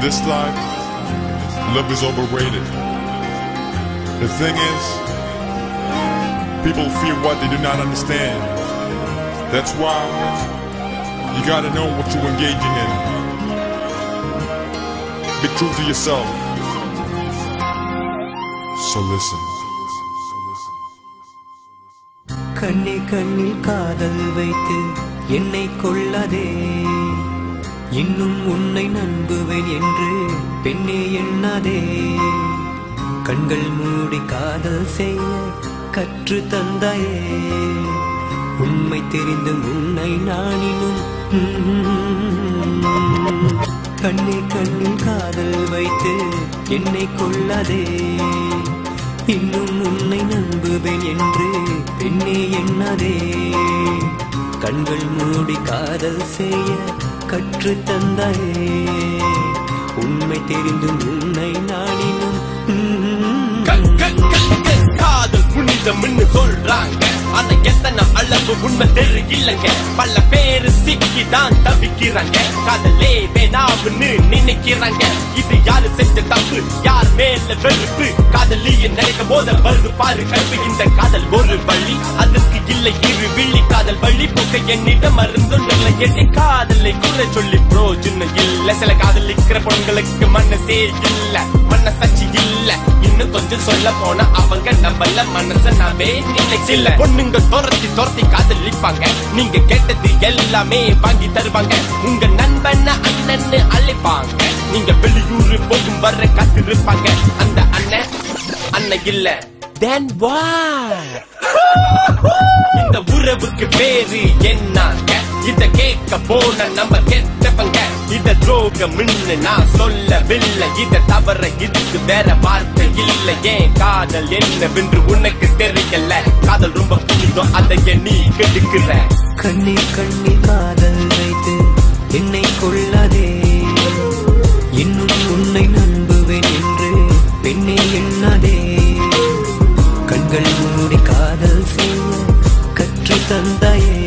this life, love is overrated. The thing is, people fear what they do not understand. That's why you gotta know what you're engaging in. Be true to yourself. So listen. கண்ணே கண்ணில் காதல் வைத்து என்னை கொள்ளாதே இன்னும் உன்னை நம்புவேன் என்று பெண்ணே எண்ணாதே. கண்கள் மூடி காதல் செய்ய கற்று தந்தாயே. உண்மை தெரிந்து உன்னை நானினும் கண்ணே கண்ணில் காதல் வைத்து என்னை கொள்ளாதே. இன்னும் உன்னை நம்புவேன் என்று பெண்ணே எண்ணாதே. கண்கள் மூடி காதல் செய்ய கற்று தந்தாயே உண்மை தெரிந்தும் உன்னை நாடினும். காதல் புனிதம் சொல்றாங்க. ஆனா எத்தனை அளவு உண்மை தெரு இல்லைங்க. பல பேரு சிக்கி தான் தவிக்கிறாங்க. காதலே வேணாம்னு நினைக்கிறாங்க. இது யாரு செஞ்ச தப்பு? யார் மேல வெறுப்பு? காதலிய நினைக்கும் போத வருது பாரு கல்வி இந்த காதல் ஒரு வழி. அதுக்கு இல்லை இரு விழி. காதல் வழி போக்க என்னிடம் மருந்துள்ள என் காதலை குறை சொல்லி பிரோஜனம் இல்ல. சில காதலிக்கிற பொண்களுக்கு மனசே இல்லை. இன்னும் கொஞ்சம் சொல்ல போனா அவங்க நம்மள மனச நாமே நினைச்சில்ல. பொண்ணுங்க துரத்தி துரத்தி காதலிப்பாங்க. நீங்க கேட்டது எல்லாமே வாங்கி தருவாங்க. உங்க நண்பன் அண்ணன்னு அழைப்பாங்க. நீங்க வெளியூர் போகும் வர காத்திருப்பாங்க. அந்த அண்ணன் அண்ணன் இல்ல. தென் வா இந்த உறவுக்கு பேரு என்னங்க? இத கேட்க போன நம்ம கெட்டவங்க இத துரோகம்னு நான் சொல்லவில்லை. இத தவற இதுக்கு வேற வார்த்தை இல்லை. ஏன் காதல் என்னவென்று உனக்கு தெரியல. காதல் ரொம்ப புனிதம் அதை நீ கெடுக்கிற? கண்ணீர் கண்ணீர் காதல் வைத்து என்னை கொள்ளாதே இன்னும் உன்னை நம்புவேன் என்று பெண்ணே எண்ணாதே. கண்கள் மூடி காதல் செய்ய கற்று தந்தாயே.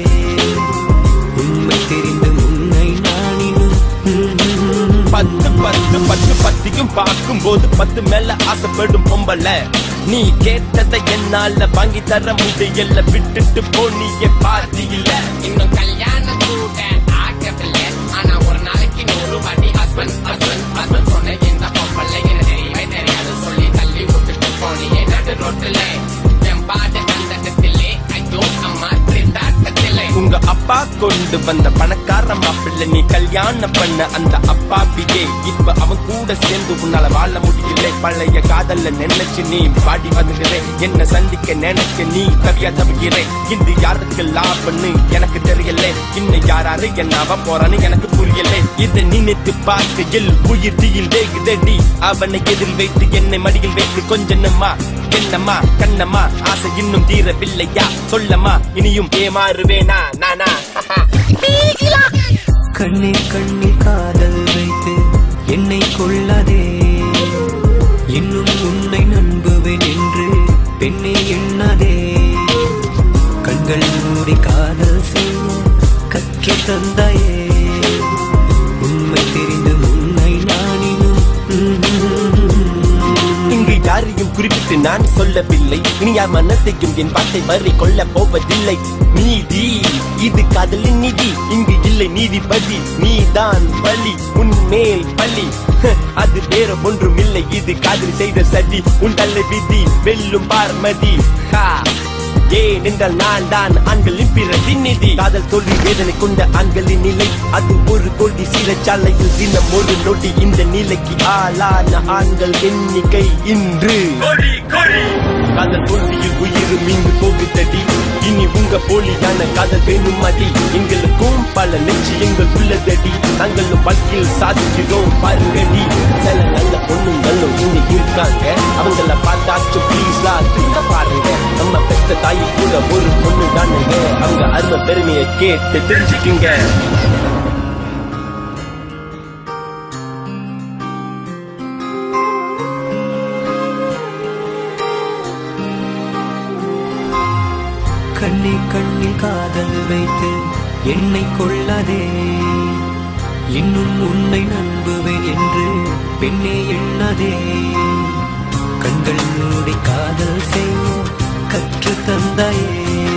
பத்து பத்து பத்தியும் பார்க்கும் போது பத்து மேல ஆசைப்படும் பொம்பளை. நீ கேட்டதை என்னால வாங்கி தர முடியல. விட்டுட்டு போனிய பாதி இல்ல. இன்னும் கல்யாணம் கூட அப்பா கொண்டு வந்த பணக்கார மாப்பிள்ளை நீ கல்யாணம் பண்ண அந்த அப்பா பிஜே இப்ப அவன் கூட சேர்ந்து உன்னால வாழ முடியல. பழைய காதல்ல நினைச்சு நீ பாடி வந்துகிறே என்ன சந்திக்க நினைக்க நீ கவியா தவிக்கிறே. இது யாருக்கு லாபம்னு எனக்கு தெரியல. இன்னும் யாராரு என்ன போறான்னு எனக்கு புரியல. இதை நினைத்து பார்க்கையில் உயிர் தீயில் வேகுதடி அவனை எதில் வைத்து என்னை மடியில் வைத்து கொஞ்சமா என்னம்மா கண்ணம்மா. ஆசை இன்னும் தீரவில்லையா? சொல்லம்மா இனியும் ஏமாறுவேனா? நானா? கண்ணீர் கண்ணீர் காதல் வைத்து என்னை கொள்ளாதே இன்னும் உன்னை நம்புவேன் என்று பெண்ணே எண்ணாதே. கண்கள் மூடி காதல் செய்ய கற்று தந்தாயே. உண்மை தெரிந்து உன்னை நானினும். இங்கு யாரையும் குறிப்பிட்டு நான் சொல்லவில்லை. இனி யார் மனசையும் என் வார்த்தை மறி கொள்ள போவதில்லை. நீதி இது காதலின் நிதி. இங்கு இல்லை நீதிபதி நீதான் பலி. உன் மேல் பலி. ஹ, அது வேற ஒன்றும் இல்லை. இது காதல் செய்த சதி. உன் தலை விதி வெல்லும் பார்மதி. ஏன் என்றால் நான் தான் ஆண்களின் பிரதிநிதி காதல் தோல்வி வேதனை கொண்ட ஆண்களின் நிலை. அது ஒரு கோடி சிறைச்சாலையில் தினம் ஒரு நொடி. இந்த நிலைக்கு ஆளான ஆண்கள் எண்ணிக்கை இன்று. காதல் தோல்வியில் உயிர் மீண்டு போகுதடி இனி உங்க போலியான காதல் வேணும் அடி எங்களுக்கும் பல நிச்சயங்கள் உள்ளதடி. நாங்களும் வாழ்க்கையில் சாதிக்கிறோம் பாருங்கடி. சில நல்ல பொண்ணுங்களும் இங்க இருக்காங்க. அவங்கள பார்த்தாச்சும் ப்ளீஸ்லா திரும்ப பாருங்க. நம்ம பெத்த தாய் கூட ஒரு பொண்ணு தானுங்க அவங்க அருமை பெருமையை கேட்டு தெரிஞ்சுக்கிங்க. கண்ணே கண்ணில் காதல் வைத்து என்னை கொள்ளாதே. இன்னும் உன்னை நம்புவேன் என்று பெண்ணே எண்ணாதே. கண்கள் மூடி காதல் செய்ய கற்று தந்தாயே.